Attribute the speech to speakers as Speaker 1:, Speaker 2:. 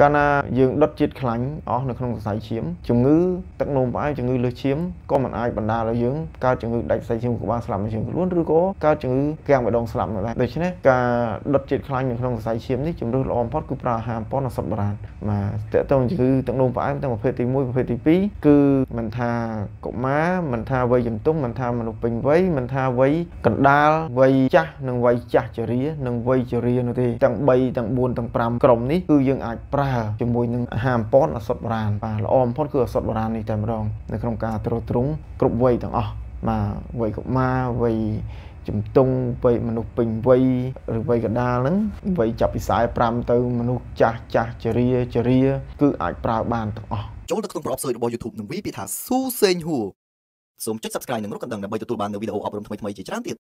Speaker 1: កាលណាយើងដុតជាតិខ្លាញ់អស់នៅក្នុងសរសៃឈាមជំងឺទឹកនោមផ្អែមជំងឺលើសឈាមក៏មិនអាចបណ្ដាលឲ្យយើងកើតជំងឺដាច់សរសៃឈាមក្បាលស្លាប់នៅឈាមខ្លួនឬក៏កើតជំងឺកាំងបេះដូងស្លាប់នោះដែរដូច្នេះការដុតជាតិខ្លាញ់នៅក្នុងសរសៃឈាមនេះជំរឿនល្អបំផុតគឺប្រើអាហារប៉ុនអសត់បុរាណបាទតកតងជំងឺទឹកនោមផ្អែមទាំងប្រភេទទី1ប្រភេទទី2គឺមិនថាកុមារមិនថាវ័យជំទង់មិនថាមនុស្សពេញវ័យមិនថាវ័យកណ្ដាលវ័យចាស់និងវ័យចាស់ជរានិងវ័យជរានោះទេទាំង3ទាំង4ទាំង5ក្រុមនេះគឺយើងអាចប្រើជាមួយនឹងអាហារអំពន់អសត់បុរាណបាទល្អបំផុតគឺអសត់បុរាណនេះតែម្ដងនៅក្នុងការទ្រទ្រង់គ្រប់វ័យទាំងអស់បាទវ័យកុមារវ័យជំទង់វ័យមនុស្សពេញវ័យឬវ័យកណ្ដាលហ្នឹងវ័យចាប់ពី45ទៅមនុស្សចាស់ចាស់ជរាជរា គឺអាចប្រើបានទាំងអស់
Speaker 2: ចូលទៅក្នុងប្រអប់សើរបស់ YouTube និងវាយពាក្យថាស៊ូសេងហួរសូមចុច Subscribe និងរកកណ្ដឹងដើម្បីទទួលបាននូវវីដេអូអប់រំថ្មីៗជាច្រើនទៀត